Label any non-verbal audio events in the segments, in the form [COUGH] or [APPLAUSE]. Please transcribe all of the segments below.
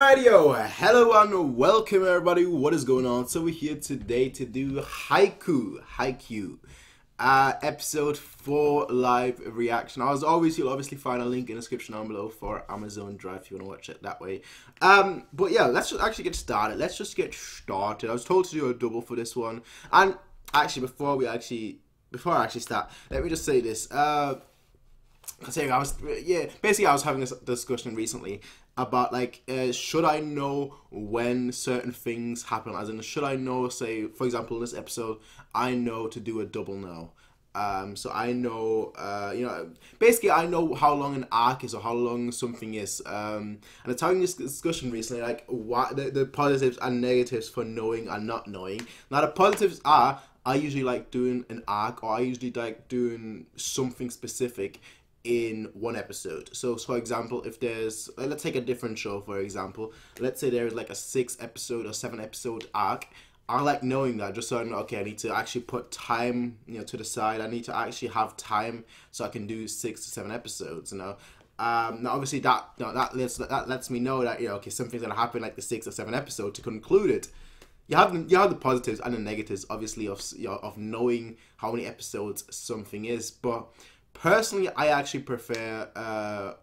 Radio, hello and welcome everybody. What is going on? So we're here today to do Haikyuu, Haikyuu, uh, episode four live reaction. As always, you'll obviously find a link in the description down below for Amazon Drive if you want to watch it that way. Um, but yeah, let's just actually get started. Let's just get started. I was told to do a double for this one, and actually before we actually before I actually start, let me just say this. Uh, I was yeah basically I was having this discussion recently about like uh, should I know when certain things happen? As in should I know say for example in this episode I know to do a double now um, so I know uh, you know basically I know how long an arc is or how long something is. Um, and was having this discussion recently like what the, the positives and negatives for knowing and not knowing. Now the positives are I usually like doing an arc or I usually like doing something specific in one episode. So, for example, if there's, let's take a different show, for example. Let's say there's like a six episode or seven episode arc. I like knowing that just so I know, okay, I need to actually put time, you know, to the side. I need to actually have time so I can do six to seven episodes, you know. Um, now, obviously, that you know, that lets that lets me know that you know, okay, something's gonna happen like the six or seven episode to conclude it. You have you have the positives and the negatives, obviously, of you know, of knowing how many episodes something is, but Personally, I actually prefer. Uh,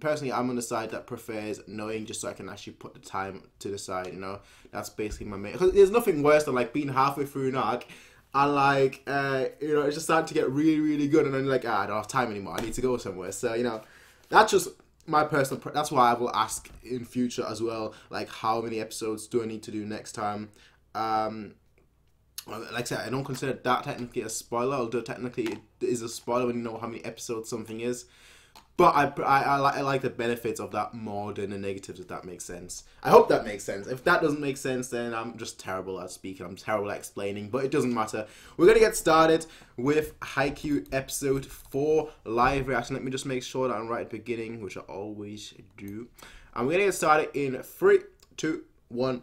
personally, I'm on the side that prefers knowing just so I can actually put the time to the side. You know, that's basically my main. Because there's nothing worse than like being halfway through an arc and like uh, you know it's just starting to get really really good and then like ah, I don't have time anymore. I need to go somewhere. So you know, that's just my personal. That's why I will ask in future as well. Like how many episodes do I need to do next time? Um, like I said, I don't consider that technically a spoiler, although technically it is a spoiler when you know how many episodes something is. But I, I, I, like, I like the benefits of that more than the negatives, if that makes sense. I hope that makes sense. If that doesn't make sense, then I'm just terrible at speaking. I'm terrible at explaining, but it doesn't matter. We're going to get started with Haikyuu episode 4 live reaction. Let me just make sure that I'm right at the beginning, which I always do. I'm going to get started in 3, 2, 1,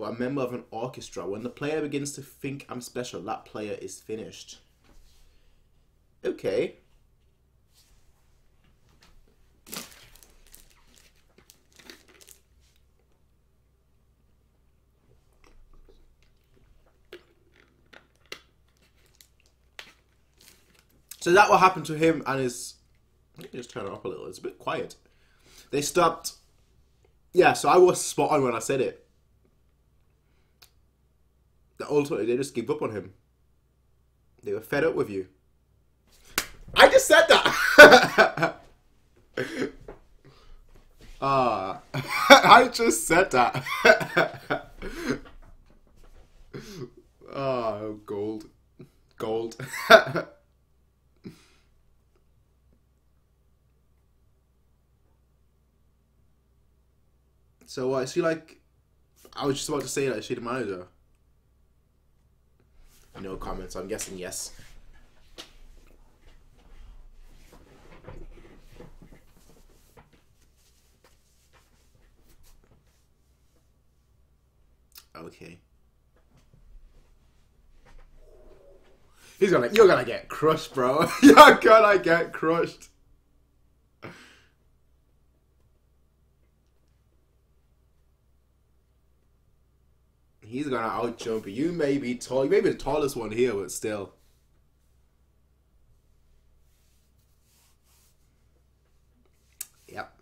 but a member of an orchestra. When the player begins to think I'm special, that player is finished. Okay. So that what happened to him and his. Let me just turn it up a little. It's a bit quiet. They stopped. Yeah, so I was spot on when I said it ultimately they just gave up on him. They were fed up with you. I just said that. [LAUGHS] Ah, uh, I just said that. oh, [LAUGHS] gold, gold. [LAUGHS] so what? Is she like? I was just about to say that she's the manager. No comments. I'm guessing yes. Okay. He's gonna, you're gonna get crushed, bro. [LAUGHS] you're gonna get crushed. He's gonna out jump you. You may be tall. You may be the tallest one here, but still. Yep.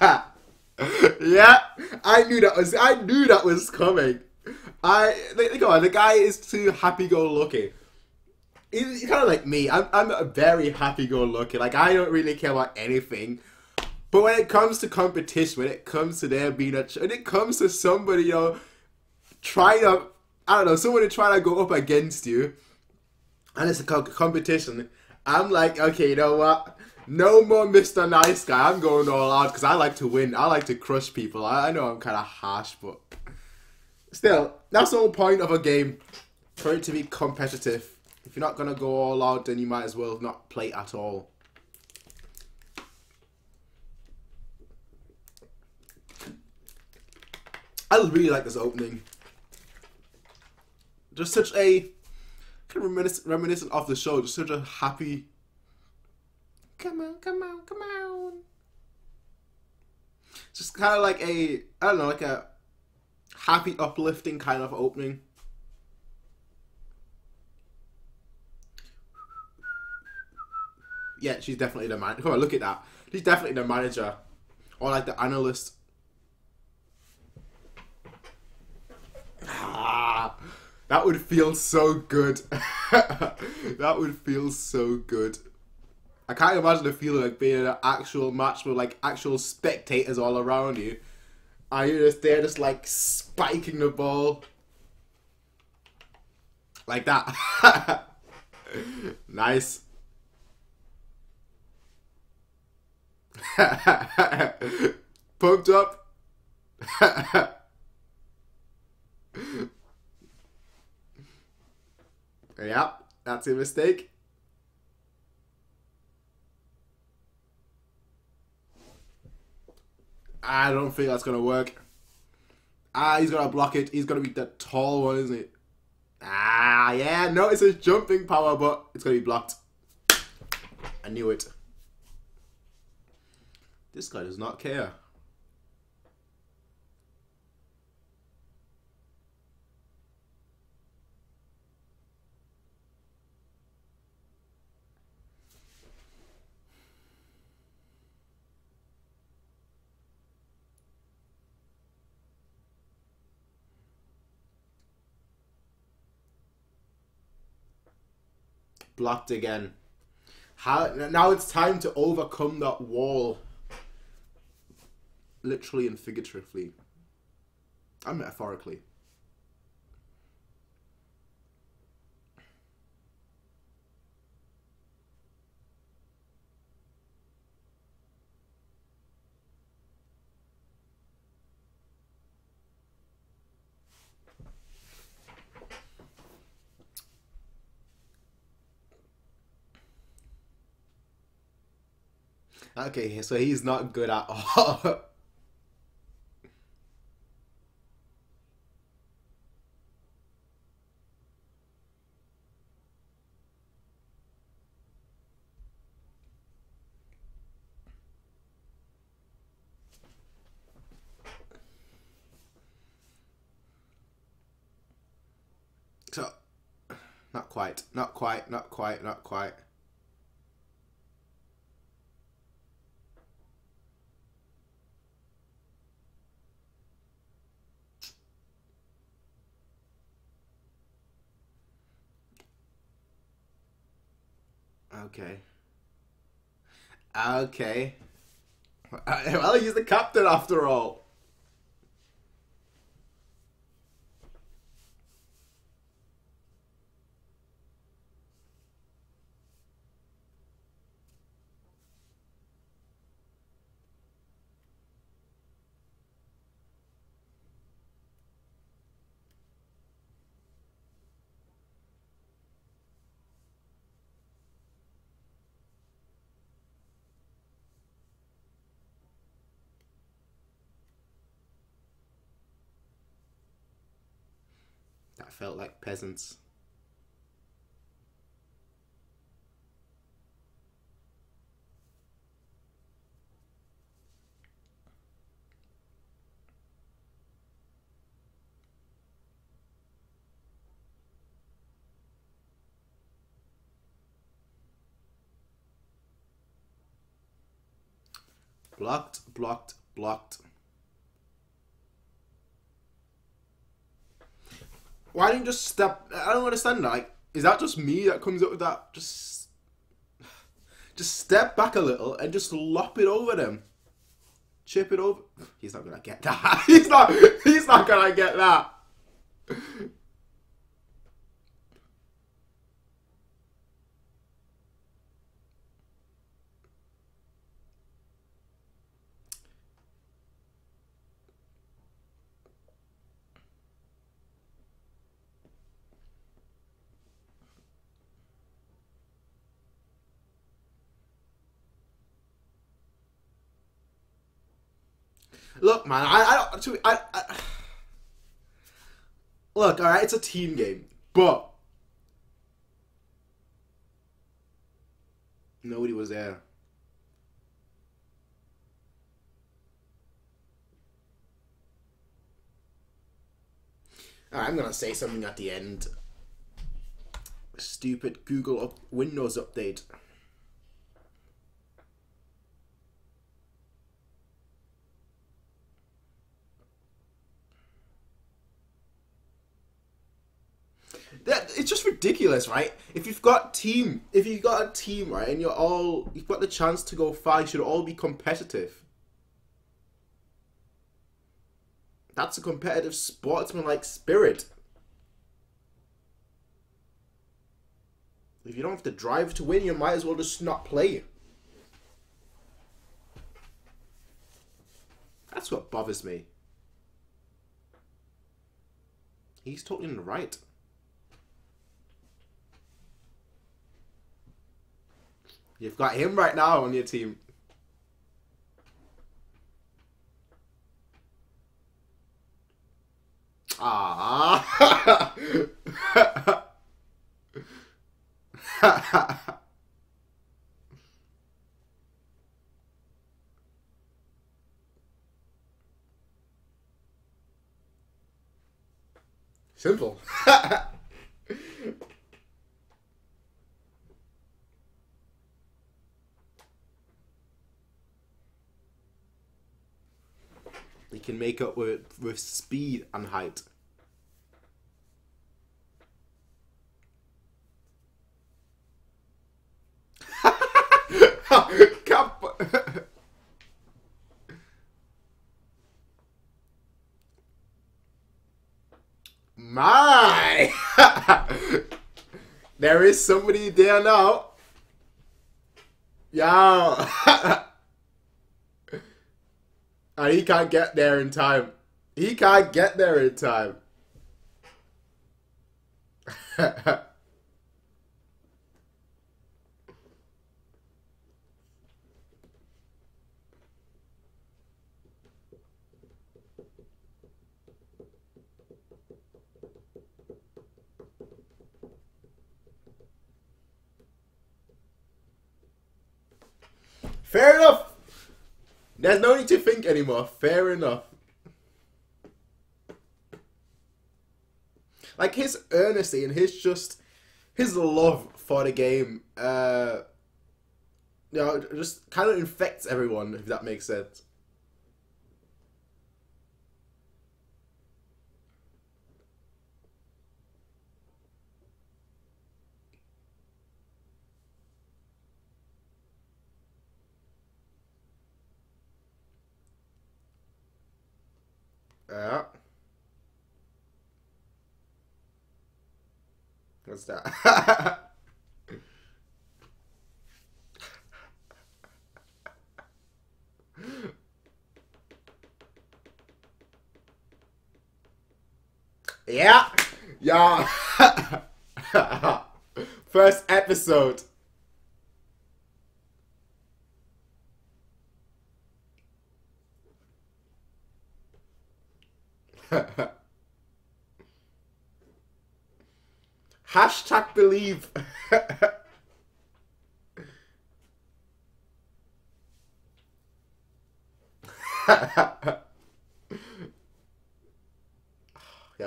[LAUGHS] I knew that was. I knew that was coming. I think on. The guy is too happy-go-lucky. He's, he's kind of like me. I'm. I'm a very happy-go-lucky. Like I don't really care about anything. But when it comes to competition, when it comes to there being a, when it comes to somebody, you know, trying to, I don't know, somebody trying to go up against you, and it's a competition. I'm like, okay, you know what? No more Mr. Nice Guy. I'm going all out because I like to win. I like to crush people. I, I know I'm kind of harsh, but still, that's the whole point of a game. For it to be competitive. If you're not gonna go all out, then you might as well not play at all. I really like this opening. Just such a kind of reminiscent of the show. Just such a happy. Come on, come on, come on. Just kind of like a I don't know, like a happy, uplifting kind of opening. Yeah, she's definitely the man. Come on, look at that. She's definitely the manager, or like the analyst. Ah, that would feel so good. [LAUGHS] that would feel so good. I can't imagine the feeling like being in an actual match with like actual spectators all around you. And you're just there just like spiking the ball. Like that. [LAUGHS] nice. [LAUGHS] Pumped up. [LAUGHS] yeah, that's a mistake. I don't think that's gonna work. Ah, he's gonna block it. He's gonna be the tall one, isn't it? Ah, yeah, no, it's his jumping power, but it's gonna be blocked. I knew it. This guy does not care. Blocked again. How now it's time to overcome that wall. Literally and figuratively. And metaphorically. Okay, so he's not good at all. [LAUGHS] so, not quite, not quite, not quite, not quite. Okay. Okay. [LAUGHS] Well, he's the captain after all. Felt like peasants. Blocked, blocked, blocked. Why didn't you just step? I don't understand. Like, is that just me that comes up with that? Just, just step back a little and just lop it over them. Chip it over. He's not gonna get that. [LAUGHS] he's not. He's not gonna get that. Look, man, I, I, to, I, I look, all right, it's a team game, but nobody was there. I'm gonna say something at the end. Stupid Google up Windows update. That it's just ridiculous, right? If you've got team, if you've got a team, right, and you're all you've got the chance to go far, you should all be competitive. That's a competitive sportsman-like spirit. If you don't have to drive to win, you might as well just not play. That's what bothers me. He's totally right. You've got him right now on your team. Ah. [LAUGHS] Simple. [LAUGHS] he can make up with with speed and height. [LAUGHS] My! [LAUGHS] there is somebody there now. Yeah. [LAUGHS] and he can't get there in time. He can't get there in time. [LAUGHS] Fair enough. There's no need to think anymore. Fair enough. Like his earnesty and his just his love for the game, uh, you know, just kind of infects everyone. If that makes sense. Yeah. What's that? [LAUGHS] yeah. Yeah. [LAUGHS] First episode. Hashtag believe. [LAUGHS] yeah,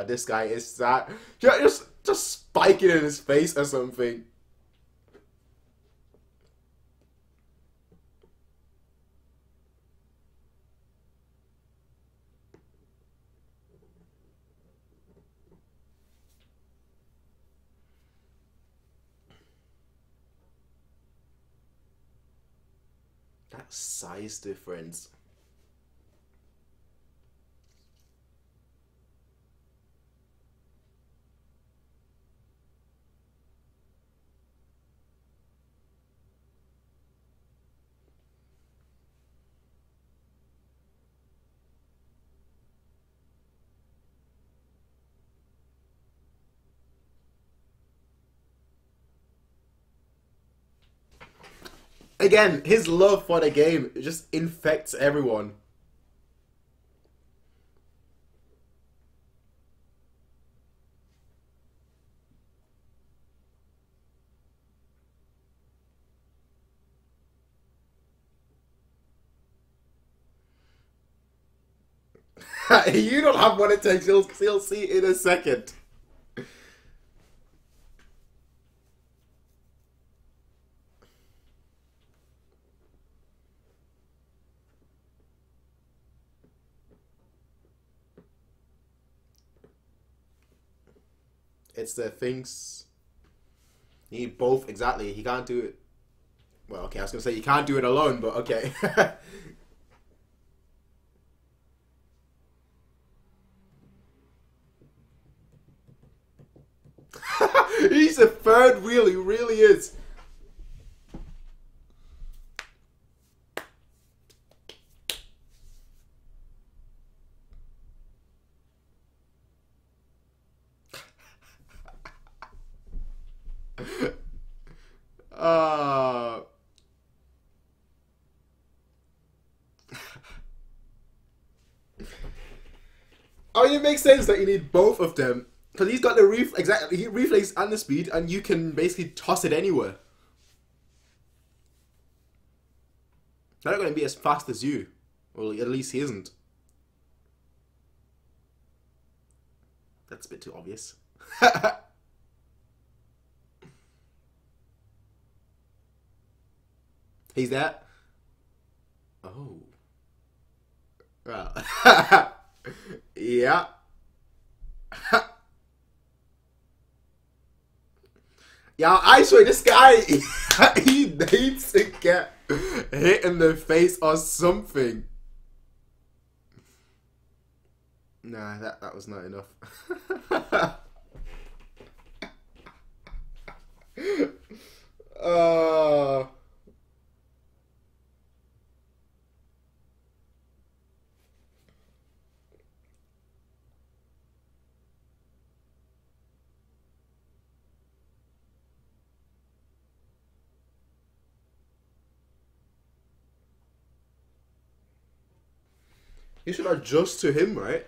this guy is that. Just, just spike it in his face or something. That size difference. again, his love for the game just infects everyone. [LAUGHS] you don't have what it takes. You'll, you'll see in a second. It's the things. You need both exactly. He can't do it. Well, okay, I was gonna say you can't do it alone, but okay. [LAUGHS] He's a third wheel. He really is. uh, I mean, it makes sense that you need both of them because he's got the ref exactly he reflex and the speed, and you can basically toss it anywhere. They're not going to be as fast as you. Well, at least he isn't. That's a bit too obvious. [LAUGHS] He's there. Oh. Well. [LAUGHS] yeah. [LAUGHS] Yeah, I swear this guy [LAUGHS] he needs to get hit in the face or something. Nah, that that was not enough. [LAUGHS] uh You should adjust to him, right?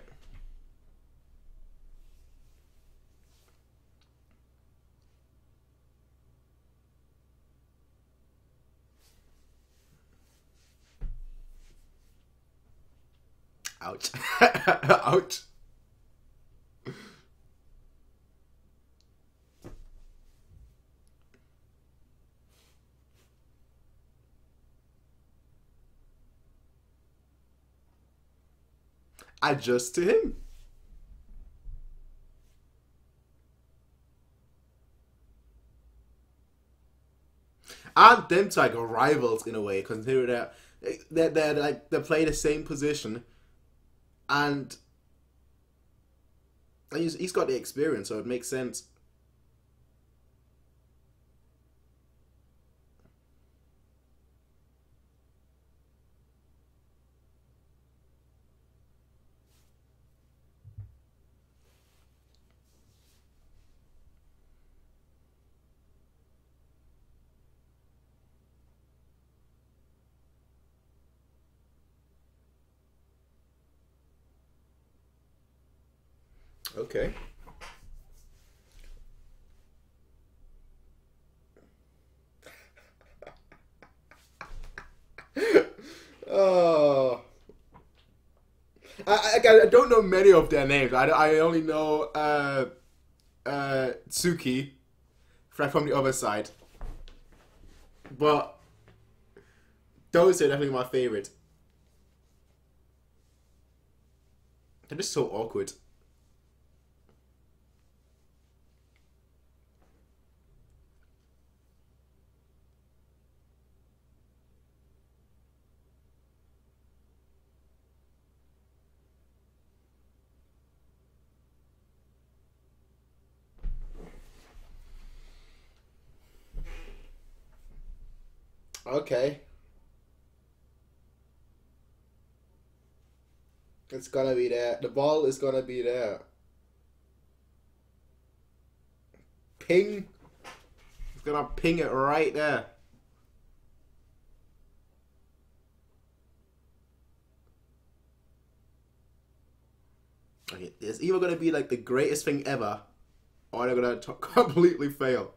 Adjust to him. And them like rivals in a way, considering that they're, they're like they play the same position, and he's, he's got the experience, so it makes sense. Okay. [LAUGHS] oh. I, I, I don't know many of their names. I, I only know uh, uh, Tsuki from the other side. But those are definitely my favorite. They're just so awkward. Okay. It's gonna be there. The ball is gonna be there. Ping. It's gonna ping it right there. Okay, it's either gonna be like the greatest thing ever, or they're gonna [LAUGHS] completely fail.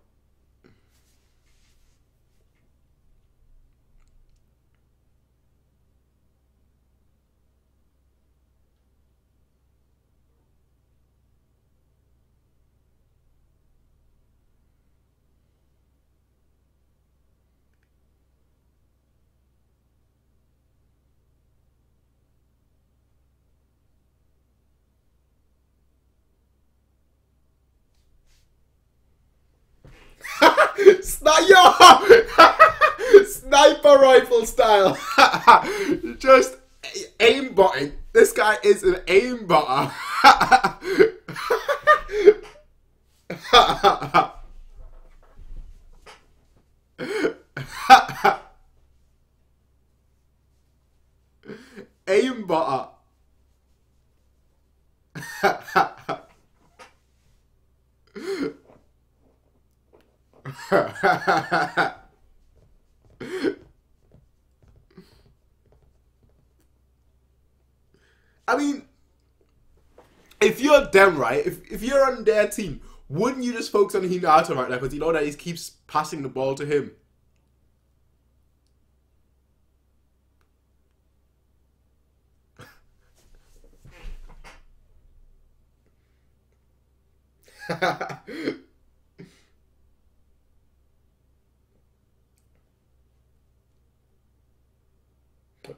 Sniper, [LAUGHS] sniper rifle style. [LAUGHS] Just aim butting. This guy is an aim butter. [LAUGHS] aim butter. [LAUGHS] I mean, if you're them, right? If if you're on their team, wouldn't you just focus on Hinata right now? Because you know that he keeps passing the ball to him.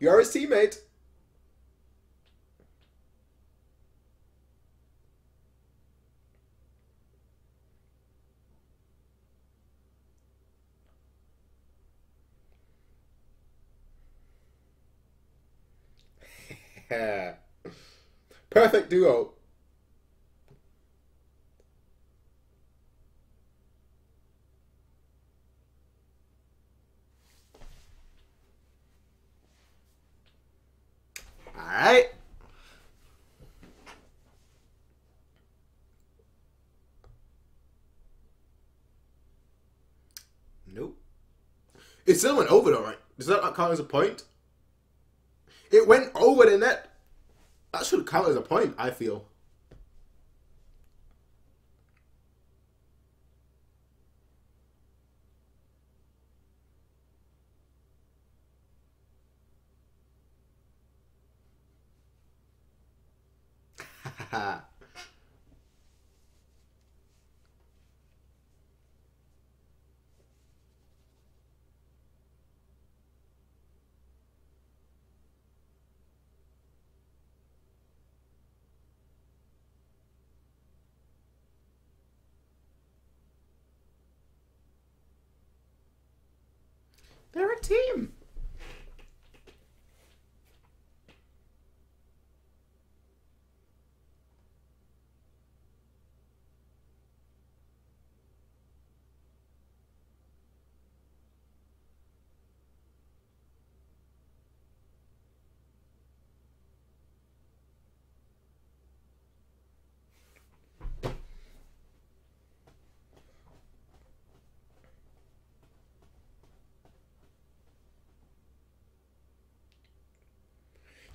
You're his teammate. [LAUGHS] Perfect duo. It still went over though, right? Does that not count as a point? It went over the net. That should count as a point, I feel. They're a team.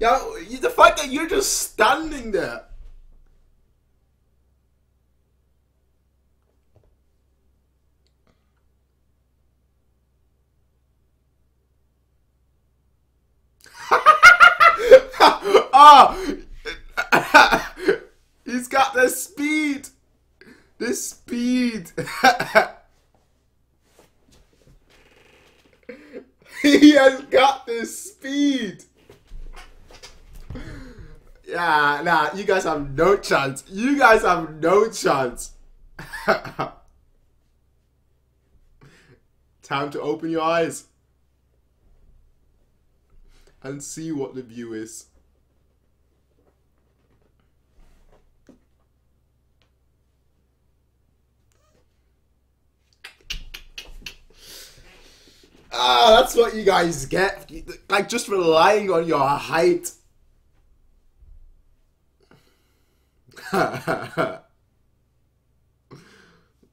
Yeah, the fact that you're just standing there. oh, [LAUGHS] [LAUGHS] he's got the speed. The speed. [LAUGHS] he has got the speed. Yeah, nah, you guys have no chance. You guys have no chance. [LAUGHS] Time to open your eyes and see what the view is. Ah, that's what you guys get. Like, just relying on your height. Ah,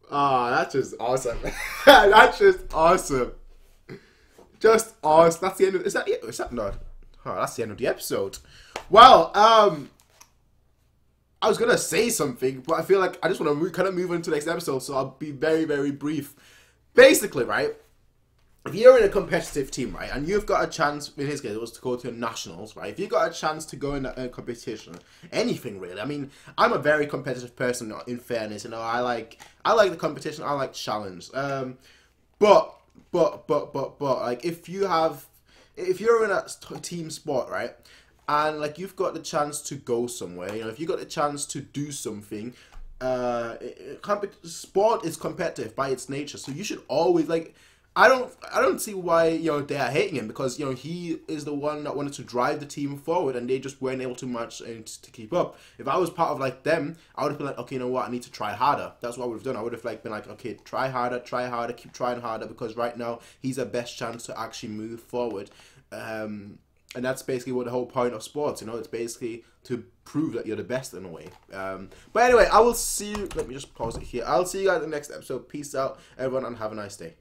oh, that's just awesome. [LAUGHS] that's just awesome. Just awesome. That's the end of. Is that it? Is that not? Oh, that's the end of the episode. Well, um, I was gonna say something, but I feel like I just want to kind of move on to the next episode, so I'll be very, very brief. Basically, right if you're in a competitive team, right, and you've got a chance, in his case, it was to go to nationals, right? If you've got a chance to go in a, a, competition, anything really. I mean, I'm a very competitive person. In fairness, you know, I like I like the competition. I like challenge. Um, but but but but but like if you have, if you're in a team sport, right, and like you've got the chance to go somewhere, you know, if you got the chance to do something, uh, comp- sport is competitive by its nature, so you should always like. I don't, I don't see why you know they are hating him because you know he is the one that wanted to drive the team forward, and they just weren't able to match and to keep up. If I was part of like them, I would have been like, okay, you know what, I need to try harder. That's what I would have done. I would have like been like, okay, try harder, try harder, keep trying harder because right now he's the best chance to actually move forward. Um, and that's basically what the whole point of sports, you know, it's basically to prove that you're the best in a way. Um, but anyway, I will see you. Let me just pause it here. I'll see you guys in the next episode. Peace out, everyone, and have a nice day.